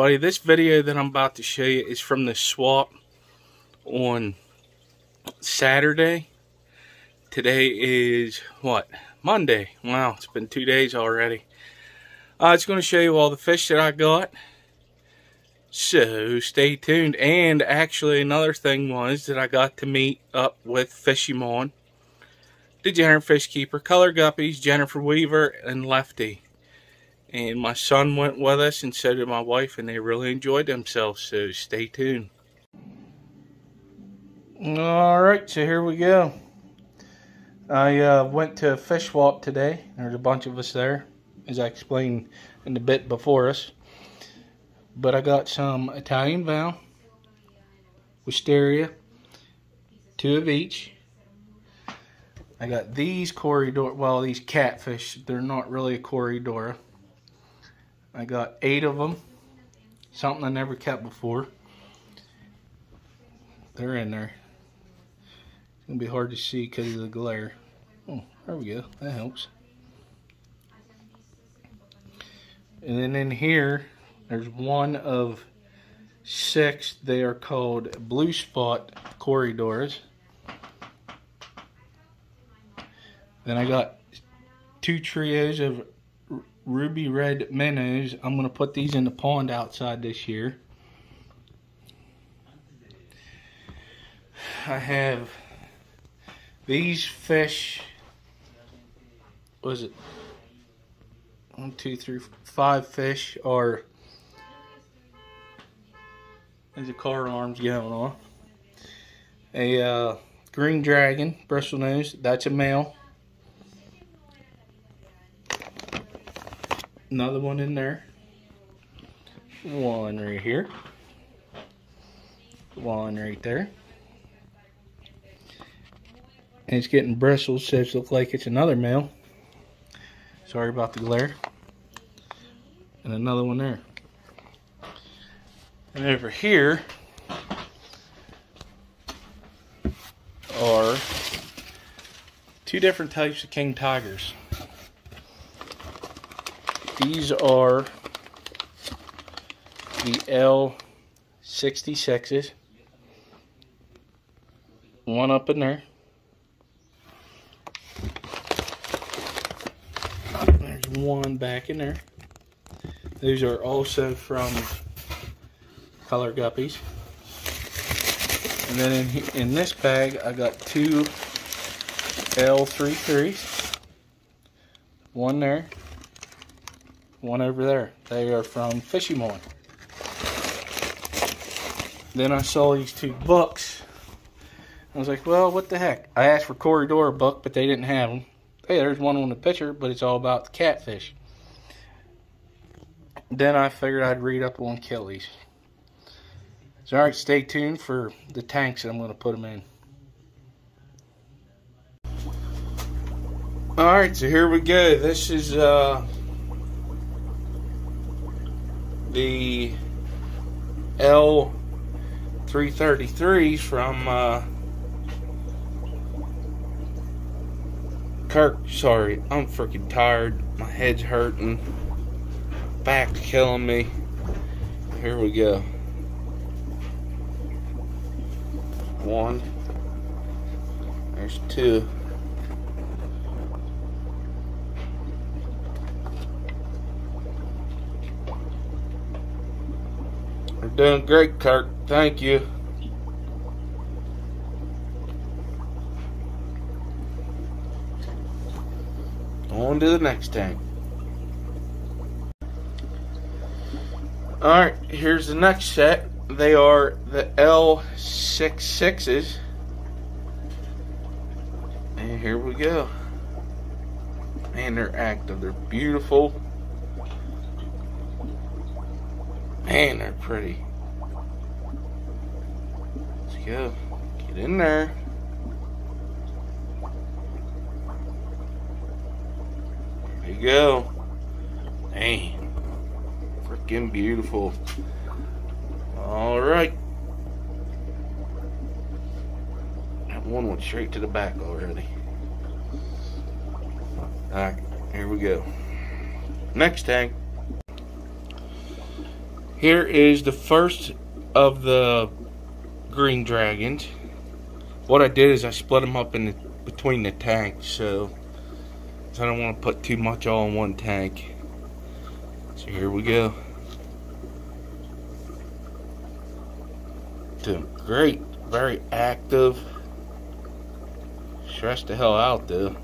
everybody. This video that I'm about to show you is from the swap on Saturday. Today is, what, Monday. Wow, it's been two days already. Uh, it's going to show you all the fish that I got. So, stay tuned. And actually, another thing was that I got to meet up with Fishymon, the Degenerate Fish Keeper, Color Guppies, Jennifer Weaver, and Lefty. And my son went with us, and so did my wife, and they really enjoyed themselves. So, stay tuned. Alright, so here we go. I uh, went to a fish walk today. There's a bunch of us there, as I explained in the bit before us. But I got some Italian Val, Wisteria, two of each. I got these Corydoras, well, these catfish. They're not really a Corydora. I got eight of them. Something I never kept before. They're in there. It's going to be hard to see because of the glare. Oh, there we go. That helps. And then in here, there's one of six. They are called Blue Spot Corydoras. Then I got two trios of ruby red minnows. I'm going to put these in the pond outside this year. I have these fish was it one, two, three, five fish are there's a car alarms going on. A uh, green dragon, bristle nose, that's a male. Another one in there. One right here. One right there. And it's getting bristles, so it looks like it's another male. Sorry about the glare. And another one there. And over here are two different types of king tigers. These are the L66s. One up in there. There's one back in there. These are also from Color Guppies. And then in, in this bag, I got two L33s. One there, one over there. They are from Fishymon. Then I saw these two books. I was like, well, what the heck? I asked for Corydora book, but they didn't have them hey, there's one on the picture, but it's all about the catfish. Then I figured I'd read up on Kelly's. So, alright, stay tuned for the tanks that I'm going to put them in. Alright, so here we go. This is uh, the L333s from uh, Kirk, sorry, I'm freaking tired. My head's hurting. Back's killing me. Here we go. One. There's two. You're doing great, Kirk. Thank you. On to the next tank. Alright, here's the next set. They are the L66s. And here we go. Man, they're active. They're beautiful. Man, they're pretty. Let's go. Get in there. There you go. Dang. Freaking beautiful. Alright. That one went straight to the back already. Alright, here we go. Next tank. Here is the first of the green dragons. What I did is I split them up in the, between the tanks, so, I don't want to put too much all in one tank. So here we go. Doing great, very active. Stressed the hell out though.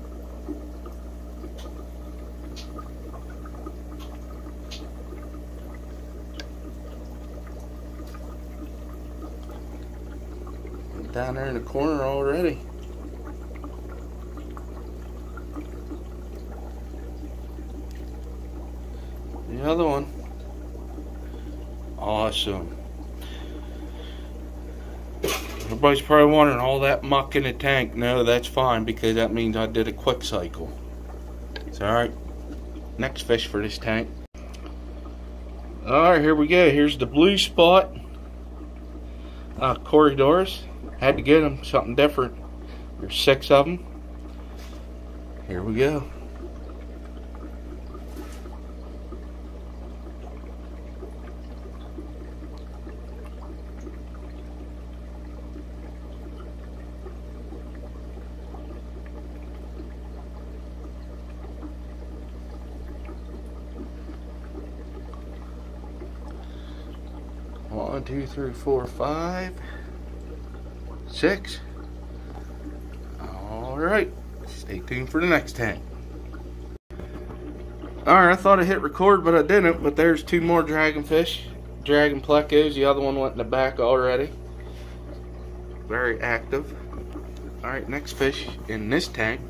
Down there in the corner already. The other one. Awesome. Everybody's probably wondering all that muck in the tank. No, that's fine because that means I did a quick cycle. It's alright. Next fish for this tank. Alright, here we go. Here's the blue spot. Uh, Corydoras. Had to get them, something different. There's six of them. Here we go. One, two, three, four, five six. Alright, stay tuned for the next tank. Alright, I thought I hit record, but I didn't. But there's two more dragonfish. Dragon plecos. The other one went in the back already. Very active. Alright, next fish in this tank.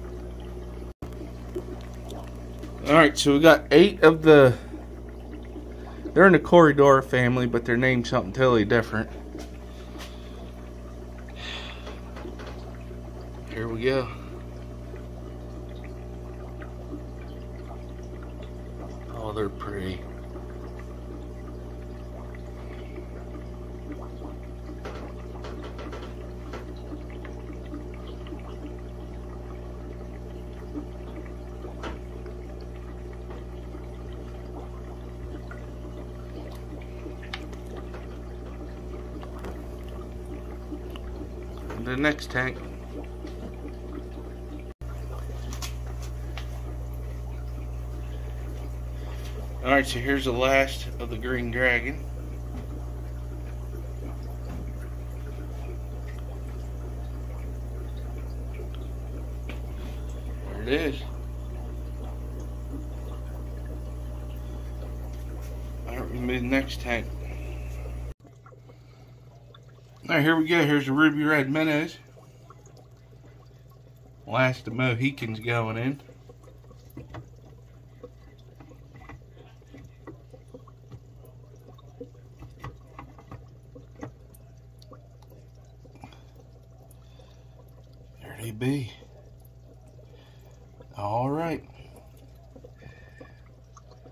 Alright, so we got eight of the... They're in the Corydora family, but they're named something totally different. Here we go. Oh, they're pretty. the next tank Alright, so here's the last of the green dragon. There it is. Alright, we the next tank. Alright, here we go. Here's the ruby red minnows. Last of Mohicans going in. Be. All right.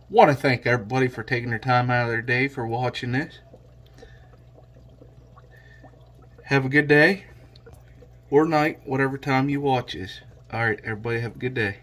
Want to thank everybody for taking their time out of their day for watching this. Have a good day or night, whatever time you watch this. All right, everybody have a good day.